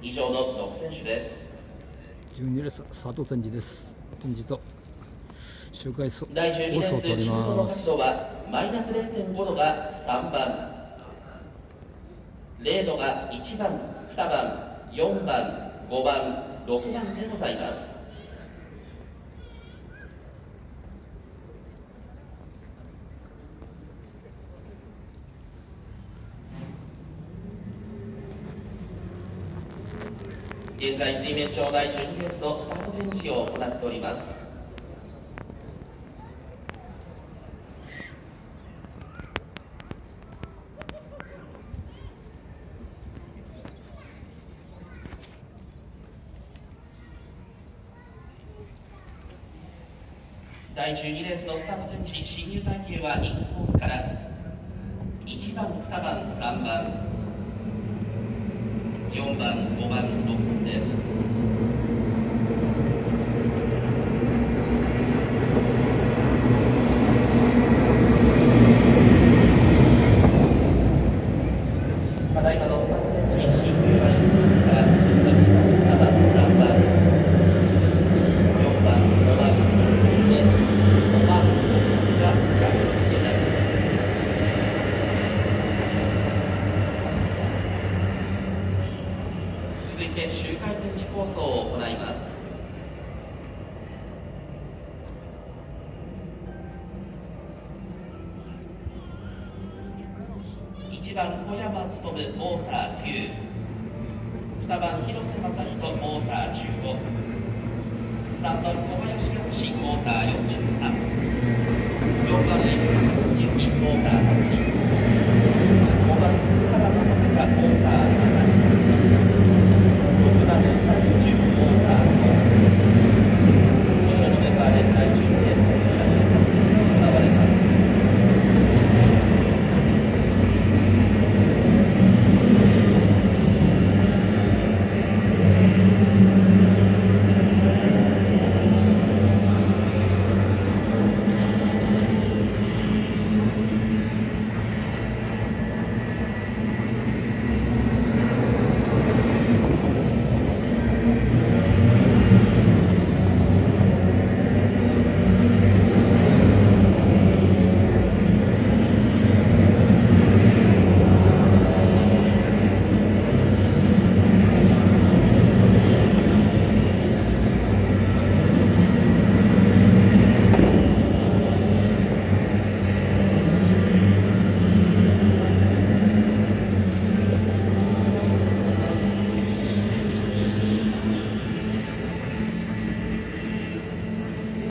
以上の6選手です。12レーススタート展示です。展示と周回そ第12レースコースを通ります角度はマイナス0.5度が3番。0度が1番2番4番5番6番でございます現在水面上第12レースのスタート展示を行っております。第12レースのスタート展示進入体系はインコースから1番2番3番。4番5番6番ですただいまのスタート展示進入体系から1番2番3番4番5番で5番6がやってきましたして周回展示構想を行います。1番小山勉モーター92番広瀬正人モーター153番小林康